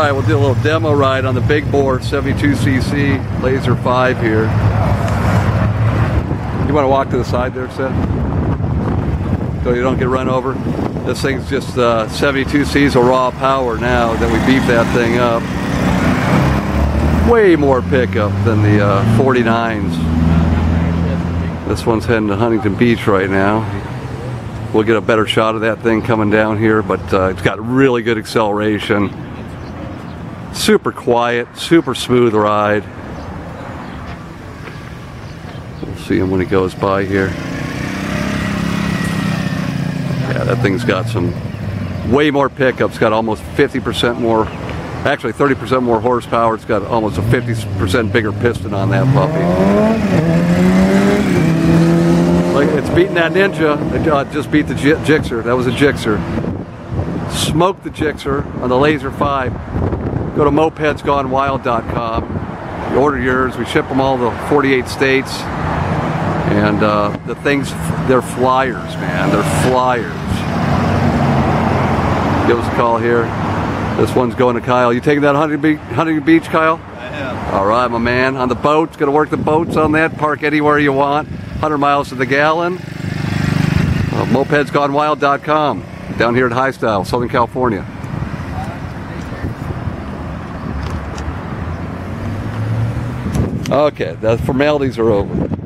right, we'll do a little demo ride on the big bore 72cc Lazer 5 here. You want to walk to the side there, Seth? So you don't get run over? This thing's just uh, 72 C's of raw power now that we beef that thing up. Way more pickup than the uh, 49s. This one's heading to Huntington Beach right now. We'll get a better shot of that thing coming down here, but uh, it's got really good acceleration. Super quiet, super smooth ride. We'll see him when he goes by here. Yeah, that thing's got some way more pickups. Got almost 50% more, actually 30% more horsepower. It's got almost a 50% bigger piston on that puppy. Like it's beating that Ninja. It uh, just beat the Gixxer. That was a Gixxer. Smoked the Gixxer on the Lazer 5. Go to mopedsgonewild.com. You order yours. We ship them all to 48 states. And uh, the things, they're flyers, man. They're flyers. Give us a call here. This one's going to Kyle. You taking that Huntington Beach, Kyle? I am. All right, my man. On the boat, gonna work the boats on that. Park anywhere you want. 100 miles to the gallon. Uh, mopedsgonewild.com. Down here at High Style, Southern California. Okay, the formalities are over.